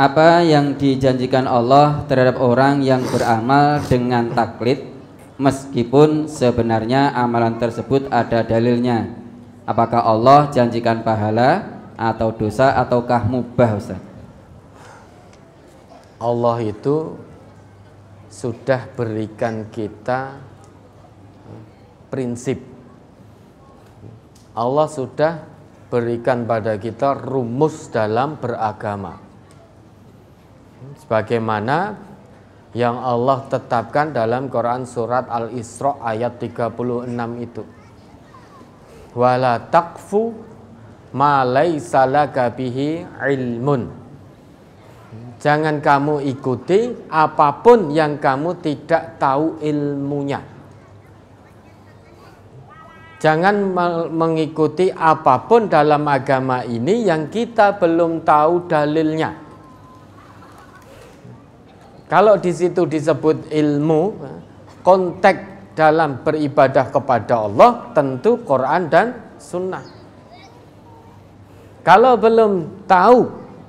apa yang dijanjikan Allah terhadap orang yang beramal dengan taklid meskipun sebenarnya amalan tersebut ada dalilnya. Apakah Allah janjikan pahala atau dosa ataukah mubah Ustaz? Allah itu sudah berikan kita prinsip. Allah sudah berikan pada kita rumus dalam beragama sebagaimana yang Allah tetapkan dalam Quran surat Al-Isra ayat 36 itu wala taqfu ma laisa bihi ilmun Jangan kamu ikuti apa pun yang kamu tidak tahu ilmunya. Jangan mengikuti apa pun dalam agama ini yang kita belum tahu dalilnya. Kalau di situ disebut ilmu, konteks dalam beribadah kepada Allah tentu Quran dan Sunnah. Kalau belum tahu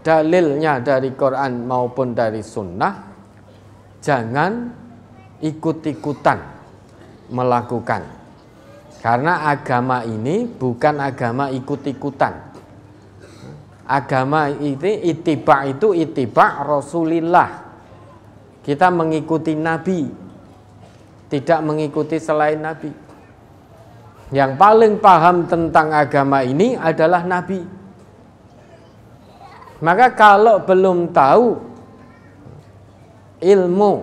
dalilnya dari Quran maupun dari Sunnah, jangan ikut-ikutan melakukan. Karena agama ini bukan agama ikut-ikutan. Agama ini itiba itu itiba Rasulillah. Kita mengikuti Nabi, tidak mengikuti selain Nabi. Yang paling paham tentang agama ini adalah Nabi. Maka kalau belum tahu ilmu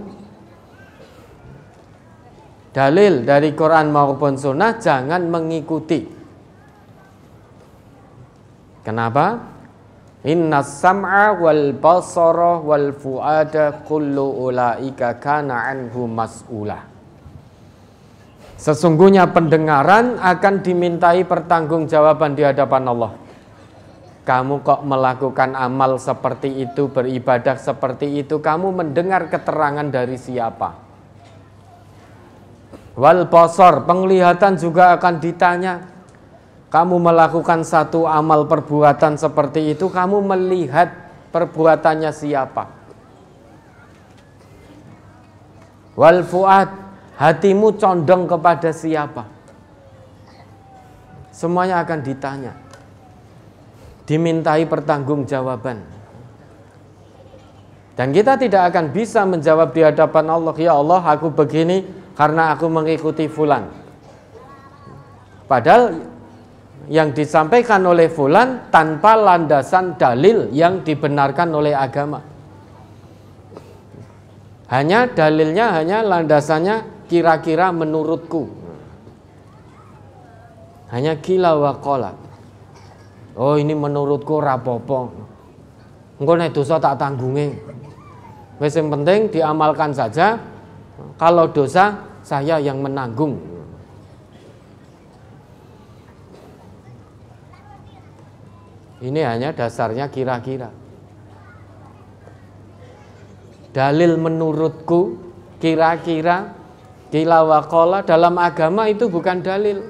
dalil dari Quran maupun Sunnah jangan mengikuti. Kenapa? Inna sam'a wal basara wal fuada kullu ulaika kana anhu mas'ula. Sesungguhnya pendengaran akan dimintai pertanggungjawaban di hadapan Allah kamu kok melakukan amal seperti itu, beribadah seperti itu, kamu mendengar keterangan dari siapa? Wal posor, penglihatan juga akan ditanya. Kamu melakukan satu amal perbuatan seperti itu, kamu melihat perbuatannya siapa? Wal fuad, hatimu condong kepada siapa? Semuanya akan ditanya dimintai pertanggungjawaban. Dan kita tidak akan bisa menjawab di hadapan Allah, ya Allah aku begini karena aku mengikuti fulan. Padahal yang disampaikan oleh fulan tanpa landasan dalil yang dibenarkan oleh agama. Hanya dalilnya hanya landasannya kira-kira menurutku. Hanya kila wa Oh ini menurutku rapopo. Engko nek dosa tak tanggungi. Wis yang penting diamalkan saja. Kalau dosa saya yang menanggung. Ini hanya dasarnya kira-kira. Dalil menurutku kira-kira kila wakola dalam agama itu bukan dalil.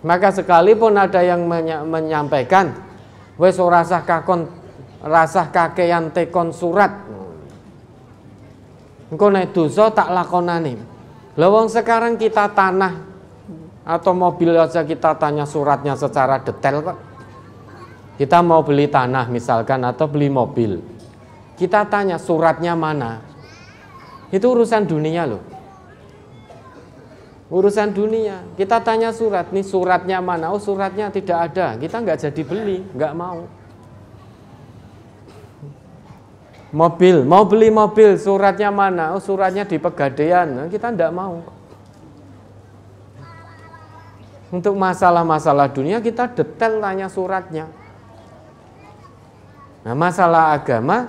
Maka sekalipun ada yang menyampaikan wes rasah kakon rasah kakean tekon surat. Engko nek dosa tak lakonane. Lawang sekarang kita tanah atau mobil aja kita tanya suratnya secara detail kok. Kita mau beli tanah misalkan atau beli mobil. Kita tanya suratnya mana. Itu urusan dunia loh urusan dunia. Kita tanya surat, nih suratnya mana? Oh suratnya tidak ada. Kita nggak jadi beli, nggak mau. Mobil, mau beli mobil, suratnya mana? Oh suratnya di pegadaian. Nah, kita nggak mau. Untuk masalah-masalah dunia kita detail tanya suratnya. Nah masalah agama,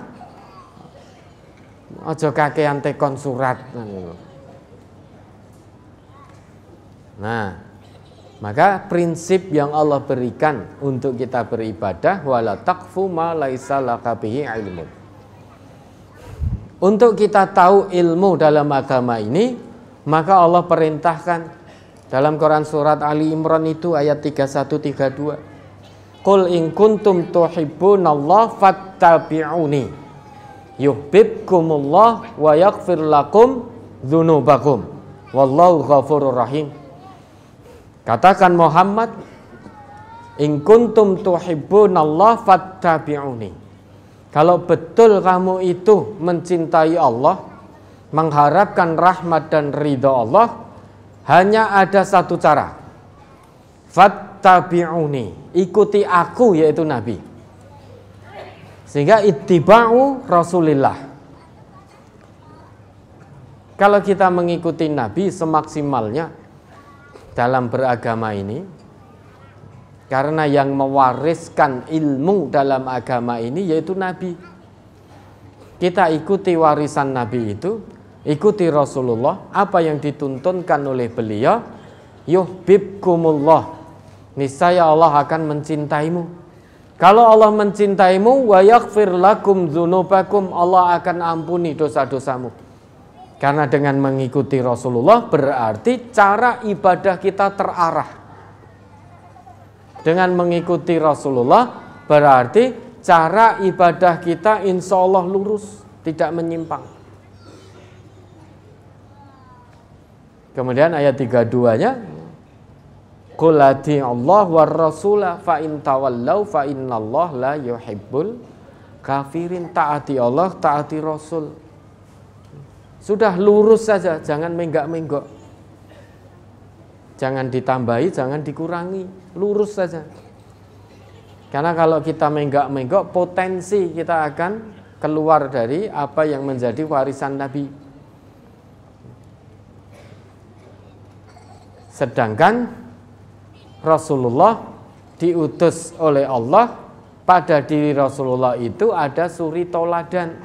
ojo kakean tekon surat. Nah, maka prinsip yang Allah berikan untuk kita beribadah wala taqfu ma laisa lakabihi ilmun. Untuk kita tahu ilmu dalam agama ini, maka Allah perintahkan dalam Quran surat Ali Imran itu ayat 31 32. Qul in kuntum tuhibbunallah fattabi'uni yuhibbukumullah wa yaghfir lakum dzunubakum wallahu ghafurur rahim. Katakan Muhammad in kuntum tuhibbunallah fattabi'uni. Kalau betul kamu itu mencintai Allah, mengharapkan rahmat dan ridho Allah, hanya ada satu cara. Fattabi'uni, ikuti aku yaitu Nabi. Sehingga ittiba'u Rasulillah. Kalau kita mengikuti Nabi semaksimalnya dalam beragama ini, karena yang mewariskan ilmu dalam agama ini yaitu Nabi. Kita ikuti warisan Nabi itu, ikuti Rasulullah, apa yang dituntunkan oleh beliau, yuhibbukumullah. Niscaya Allah akan mencintaimu. Kalau Allah mencintaimu, wa yaghfir lakum dzunubakum, Allah akan ampuni dosa-dosamu. Karena dengan mengikuti Rasulullah berarti cara ibadah kita terarah dengan mengikuti Rasulullah berarti cara ibadah kita insya Allah lurus, tidak menyimpang. Kemudian ayat 32-nya Qul Allah war rasulah fa in tawallau fa innallah la yuhibbul kafirin taati Allah taati Rasul. Sudah lurus saja, jangan menggak-menggok. Jangan ditambahi, jangan dikurangi, lurus saja. Karena kalau kita menggak-menggok, potensi kita akan keluar dari apa yang menjadi warisan Nabi. Sedangkan Rasulullah diutus oleh Allah pada diri Rasulullah itu ada suri toladan.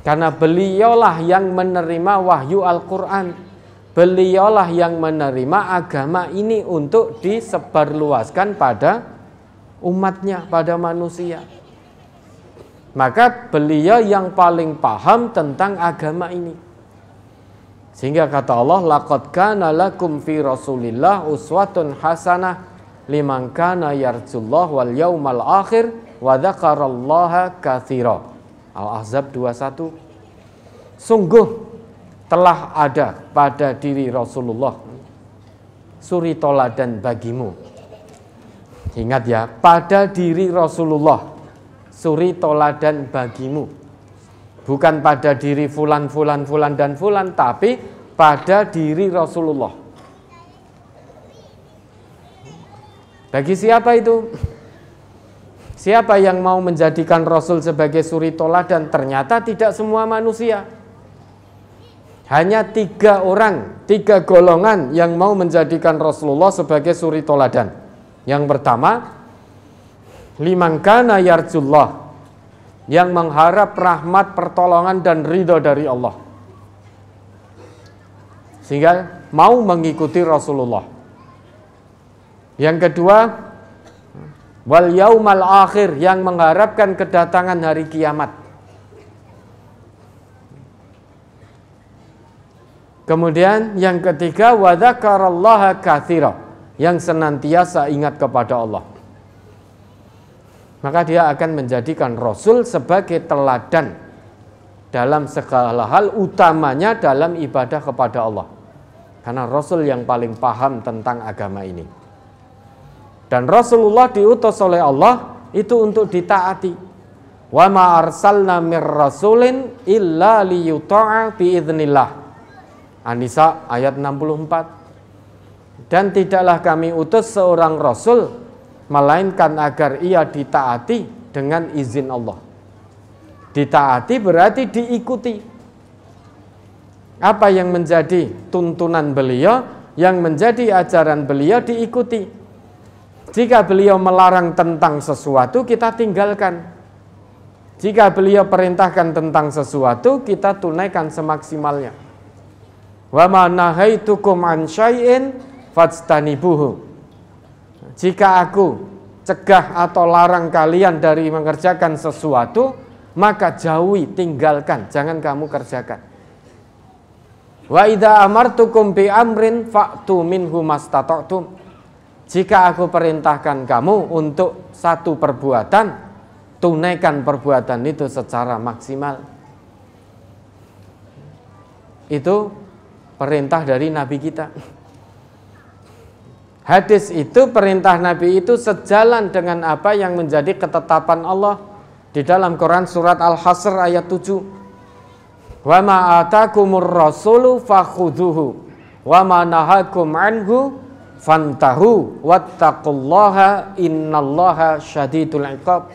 Karena beliaulah yang menerima wahyu Al-Quran beliaulah yang menerima agama ini untuk disebarluaskan pada umatnya, pada manusia. Maka beliau yang paling paham tentang agama ini. Sehingga kata Allah, laqad kana lakum fi Rasulillah uswatun hasanah liman kana yarjullah wal yaumal akhir wa dzakarallaha katsira. Al-Ahzab 21. Sungguh telah ada pada diri Rasulullah suri toladan bagimu. Ingat ya, pada diri Rasulullah suri toladan bagimu. Bukan pada diri fulan, fulan, fulan, dan fulan, tapi pada diri Rasulullah. Bagi siapa itu? Siapa yang mau menjadikan Rasul sebagai suri toladan? Ternyata tidak semua manusia hanya tiga orang, tiga golongan yang mau menjadikan Rasulullah sebagai suri toladan. Yang pertama, limangkana yarjullah, yang mengharap rahmat, pertolongan dan ridho dari Allah. Sehingga mau mengikuti Rasulullah. Yang kedua, wal yaumal akhir yang mengharapkan kedatangan hari kiamat. Kemudian yang ketiga wadzakarallaha katsira yang senantiasa ingat kepada Allah. Maka dia akan menjadikan rasul sebagai teladan dalam segala hal utamanya dalam ibadah kepada Allah. Karena rasul yang paling paham tentang agama ini. Dan Rasulullah diutus oleh Allah itu untuk ditaati. Wa ma arsalna mir rasulin illa liyuta'a bi idznillah An-Nisa ayat 64 Dan tidaklah kami utus seorang Rasul Melainkan agar ia ditaati dengan izin Allah. Ditaati berarti diikuti. Apa yang menjadi tuntunan beliau Yang menjadi ajaran beliau diikuti. Jika beliau melarang tentang sesuatu kita tinggalkan. Jika beliau perintahkan tentang sesuatu kita tunaikan semaksimalnya. Wa ma nahaitukum an syai'in fajtanibuhu. Jika aku cegah atau larang kalian dari mengerjakan sesuatu, maka jauhi, tinggalkan, jangan kamu kerjakan. Wa idza amartukum bi amrin fa'tu minhu mastata'tum. Jika aku perintahkan kamu untuk satu perbuatan, tunaikan perbuatan itu secara maksimal. Itu perintah dari Nabi kita. Hadis itu perintah Nabi itu sejalan dengan apa yang menjadi ketetapan Allah di dalam Quran surat Al-Hasr ayat 7. Wa ma atakumur rasulu fakhudhuhu wa ma nahakum anhu fantahu wattaqullaha innallaha syadidul iqab.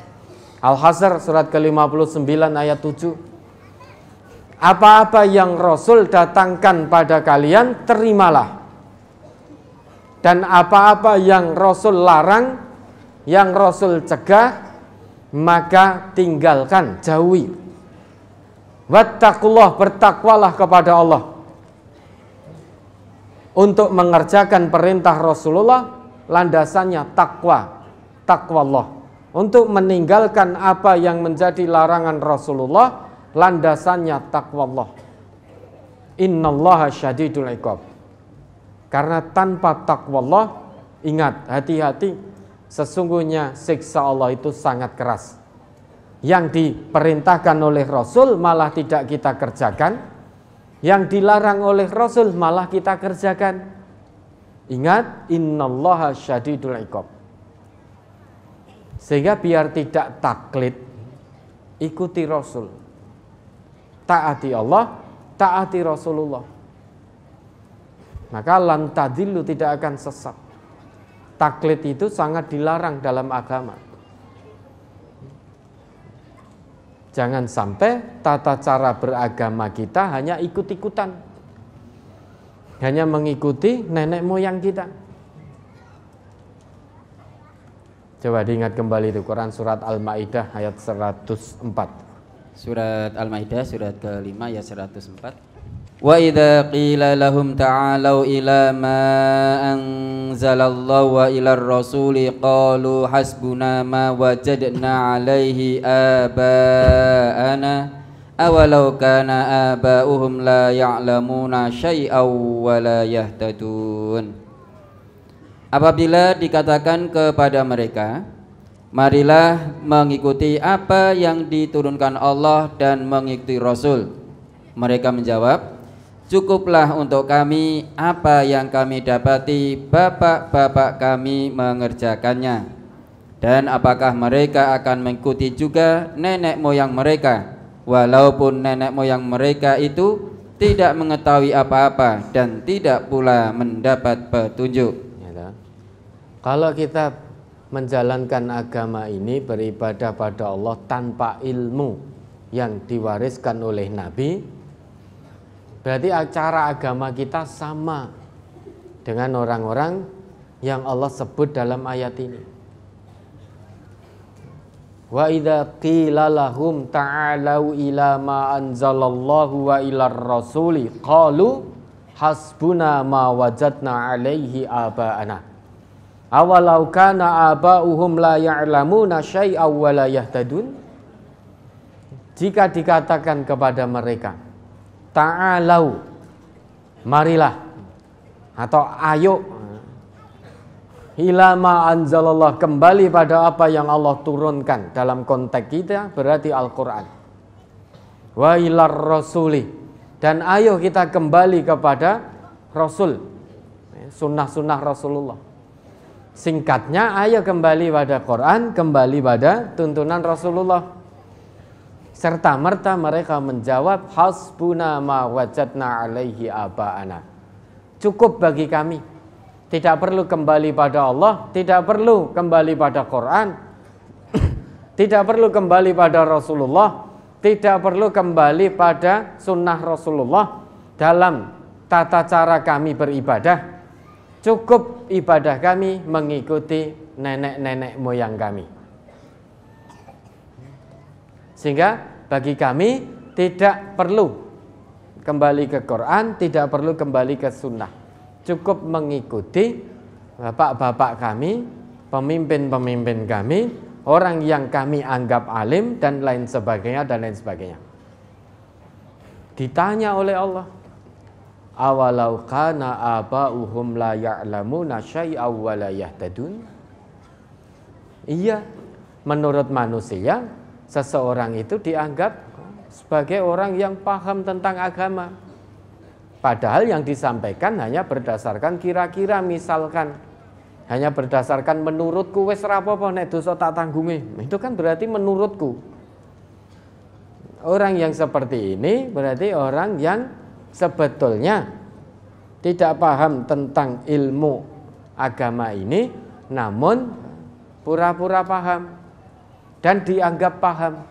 Al-Hasr surat ke-59 ayat 7. Apa-apa yang Rasul datangkan pada kalian terimalah dan apa-apa yang Rasul larang, yang Rasul cegah, maka tinggalkan, jauhi. Wattaqullah, bertakwalah kepada Allah. Untuk mengerjakan perintah Rasulullah, landasannya takwa, takwa Allah. Untuk meninggalkan apa yang menjadi larangan Rasulullah, landasannya takwa Allah. Innallaha syadidul iqab. Karena tanpa takwa Allah, ingat hati-hati, sesungguhnya siksa Allah itu sangat keras. Yang diperintahkan oleh Rasul malah tidak kita kerjakan, yang dilarang oleh Rasul malah kita kerjakan. Ingat, innallaha syadidul iqab. Sehingga biar tidak taklid, ikuti Rasul. Taati Allah, taati Rasulullah maka lantadillu tidak akan sesat. Taklid itu sangat dilarang dalam agama. Jangan sampai tata cara beragama kita hanya ikut-ikutan. Hanya mengikuti nenek moyang kita. Coba diingat kembali itu Quran surat Al-Maidah ayat 104. Surat Al-Maidah surat ke-5 ayat 104. وإذا قيل لهم تعالوا إلى ما أنزل الله وإلى الرسول قالوا حسبنا ما وجدنا عليه آباءنا أولو كان آباؤهم لا يعلمون شيئا ولا يهتدون Apabila dikatakan kepada mereka, marilah mengikuti apa yang diturunkan Allah dan mengikuti Rasul. Mereka menjawab, Cukuplah untuk kami apa yang kami dapati bapak-bapak kami mengerjakannya. Dan apakah mereka akan mengikuti juga nenek moyang mereka walaupun nenek moyang mereka itu tidak mengetahui apa-apa dan tidak pula mendapat petunjuk. Ya, Kalau kita menjalankan agama ini beribadah pada Allah tanpa ilmu yang diwariskan oleh Nabi, Berarti acara agama kita sama dengan orang-orang yang Allah sebut dalam ayat ini. Wa idza qila lahum ta'alu ila ma anzalallahu wa ila rasuli qalu hasbuna ma wajadna alaihi aba'ana. Awalau kana aba'uhum la ya'lamuna syai'aw wa la yahtadun. Jika dikatakan kepada mereka, ta'alau. Marilah. Atau ayo ilama anzalallah kembali pada apa yang Allah turunkan dalam konteks kita berarti Al-Qur'an. Wa ilar rasuli. Dan ayo kita kembali kepada Rasul. Sunnah-sunnah Rasulullah. Singkatnya ayo kembali pada Quran kembali pada tuntunan Rasulullah serta merta mereka menjawab hasbuna ma wajadna alaihi aba'ana. Cukup bagi kami. Tidak perlu kembali pada Allah, tidak perlu kembali pada Quran, tidak perlu kembali pada Rasulullah, tidak perlu kembali pada sunnah Rasulullah dalam tata cara kami beribadah. Cukup ibadah kami mengikuti nenek-nenek moyang kami. Sehingga bagi kami tidak perlu kembali ke Quran, tidak perlu kembali ke sunnah. Cukup mengikuti bapak-bapak kami, pemimpin-pemimpin kami, orang yang kami anggap alim dan lain sebagainya dan lain sebagainya. Ditanya oleh Allah, awalau kana aba'uhum la ya'lamuna syai'aw wa la yahtadun iya menurut manusia seseorang itu dianggap sebagai orang yang paham tentang agama. Padahal yang disampaikan hanya berdasarkan kira-kira misalkan. Hanya berdasarkan menurutku wes rapopo nek dosa tak tanggungi. Itu kan berarti menurutku. Orang yang seperti ini berarti orang yang sebetulnya tidak paham tentang ilmu agama ini namun pura-pura paham dan dianggap paham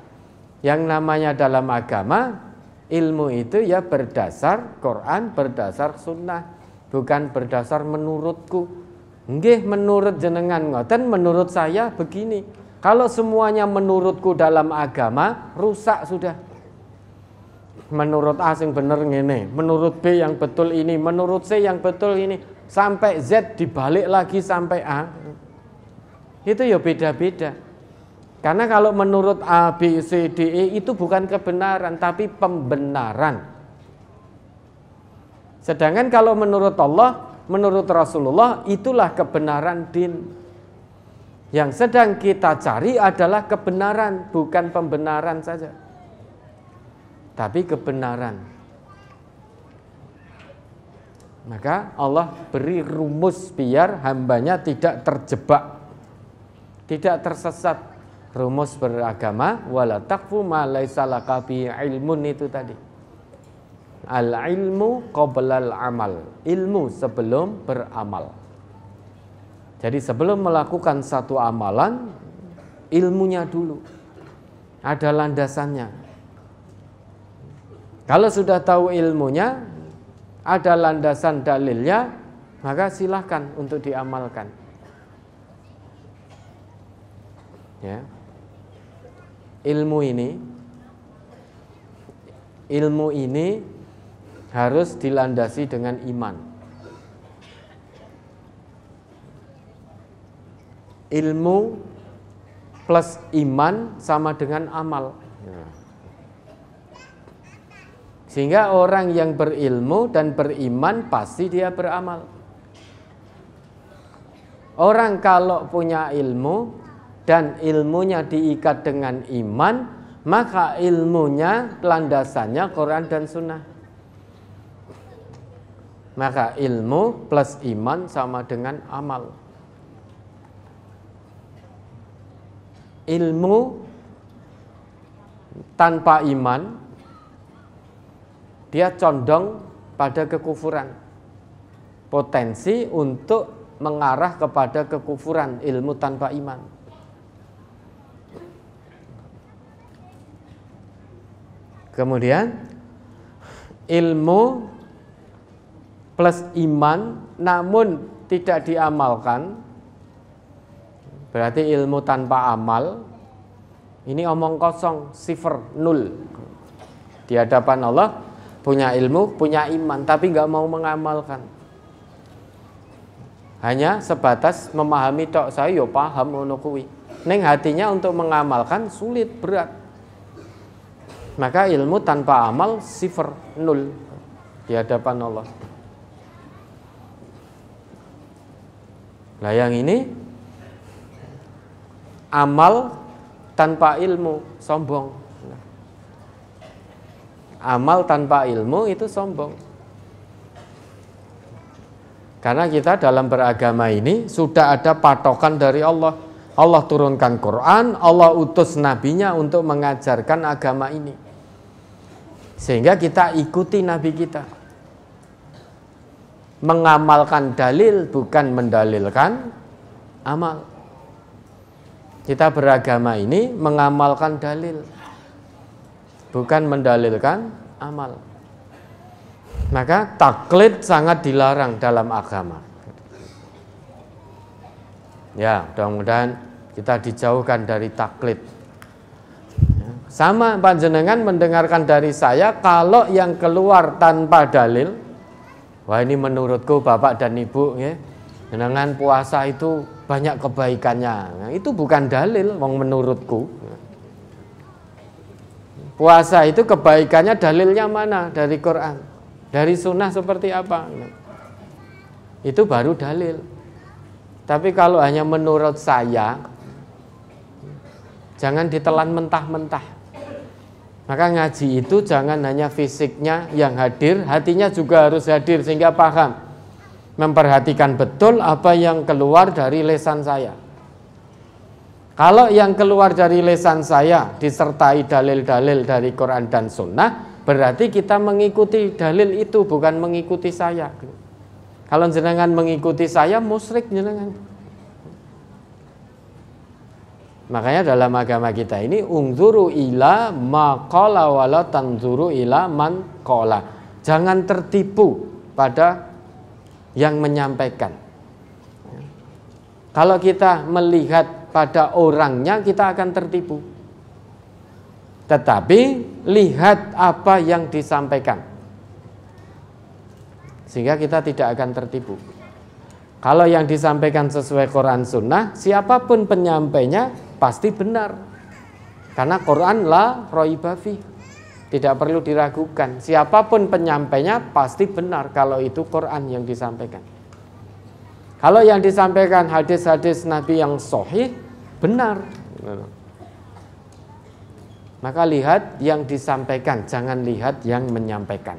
yang namanya dalam agama ilmu itu ya berdasar Quran berdasar sunnah bukan berdasar menurutku Nggih menurut jenengan ngoten menurut saya begini. Kalau semuanya menurutku dalam agama rusak sudah. Menurut A yang bener ngene, menurut B yang betul ini, menurut C yang betul ini, sampai Z dibalik lagi sampai A. Itu ya beda-beda. Karena kalau menurut A, B, C, D, E itu bukan kebenaran tapi pembenaran. Sedangkan kalau menurut Allah menurut Rasulullah itulah kebenaran din. Yang sedang kita cari adalah kebenaran, bukan pembenaran saja. Tapi kebenaran. Maka Allah beri rumus biar hambanya tidak terjebak, tidak tersesat. Rumus beragama wala takfu ma laisa ilmun itu tadi. Al ilmu qoblal amal. Ilmu sebelum beramal. Jadi sebelum melakukan satu amalan, ilmunya dulu. Ada landasannya. Kalau sudah tahu ilmunya, ada landasan dalilnya, maka silahkan untuk diamalkan. Ya. Ilmu ini ilmu ini harus dilandasi dengan iman. Ilmu plus iman sama dengan amal. Sehingga orang yang berilmu dan beriman pasti dia beramal. Orang kalau punya ilmu dan ilmunya diikat dengan iman, maka ilmunya landasannya Quran dan Sunnah. Maka ilmu plus iman sama dengan amal. Ilmu tanpa iman dia condong pada kekufuran. Potensi untuk mengarah kepada kekufuran ilmu tanpa iman. Kemudian ilmu plus iman namun tidak diamalkan. Berarti ilmu tanpa amal ini omong kosong sifar nul. Di hadapan Allah punya ilmu punya iman tapi nggak mau mengamalkan. Hanya sebatas memahami tok saya yo paham ono kuwi. Neng hatinya untuk mengamalkan sulit berat maka ilmu tanpa amal sifar nul di hadapan Allah Nah yang ini amal tanpa ilmu sombong. Amal tanpa ilmu itu sombong. Karena kita dalam beragama ini sudah ada patokan dari Allah. Allah turunkan Quran, Allah utus nabinya untuk mengajarkan agama ini. Sehingga kita ikuti nabi kita mengamalkan dalil bukan mendalilkan amal. Kita beragama ini mengamalkan dalil bukan mendalilkan amal. Maka taklid sangat dilarang dalam agama. Ya, mudah-mudahan kita dijauhkan dari taklid. Sama panjenengan mendengarkan dari saya kalau yang keluar tanpa dalil Wah ini menurutku Bapak dan Ibu ya, dengan puasa itu banyak kebaikannya. Nah, itu bukan dalil, wong menurutku. Puasa itu kebaikannya dalilnya mana dari Quran? Dari sunnah seperti apa? Itu baru dalil. Tapi kalau hanya menurut saya, jangan ditelan mentah-mentah. Maka ngaji itu jangan hanya fisiknya yang hadir, hatinya juga harus hadir sehingga paham. Memperhatikan betul apa yang keluar dari lesan saya. Kalau yang keluar dari lesan saya disertai dalil-dalil dari Quran dan Sunnah, berarti kita mengikuti dalil itu bukan mengikuti saya. Kalau jenengan mengikuti saya, musyrik jenengan. Makanya dalam agama kita ini ungzuru ila maqala wala tanzuru ila man qala. Jangan tertipu pada yang menyampaikan. Kalau kita melihat pada orangnya kita akan tertipu. Tetapi lihat apa yang disampaikan. Sehingga kita tidak akan tertipu. Kalau yang disampaikan sesuai Quran Sunnah, siapa pun penyampainya pasti benar. Karena Quran la roibafi. Tidak perlu diragukan. Siapa pun penyampainya pasti benar kalau itu Quran yang disampaikan. Kalau yang disampaikan hadis-hadis Nabi yang sohih, benar. Maka lihat yang disampaikan, jangan lihat yang menyampaikan.